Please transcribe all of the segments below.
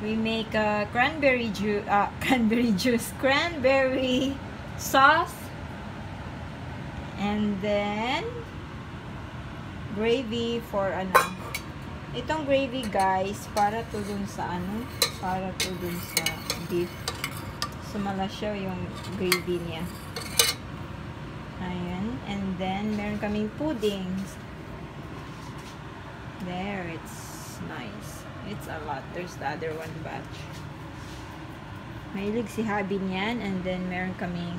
cranberry juice, ah, cranberry juice, cranberry sauce, and then, gravy for ano, itong gravy guys, para to dun sa ano, para to dun sa beef. Sumalasyaw yung gravy niya. Ayan. And then, meron kaming puddings. There, it's nice. It's a lot. There's the other one batch. Mahilig si Habi niyan. And then, meron kaming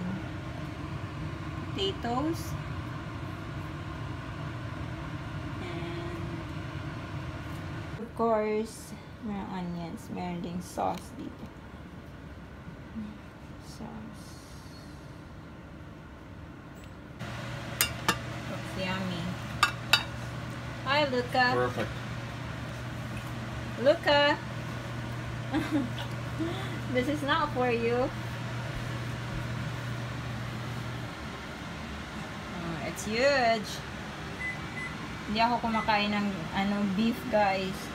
potatoes. And, of course, meron onions. Meron ding sauce dito. Sauce. Looks yummy. Hi, Luca. Perfect. Luca. this is not for you. Oh, it's huge. Hindi ako kumakain ng ano beef, guys.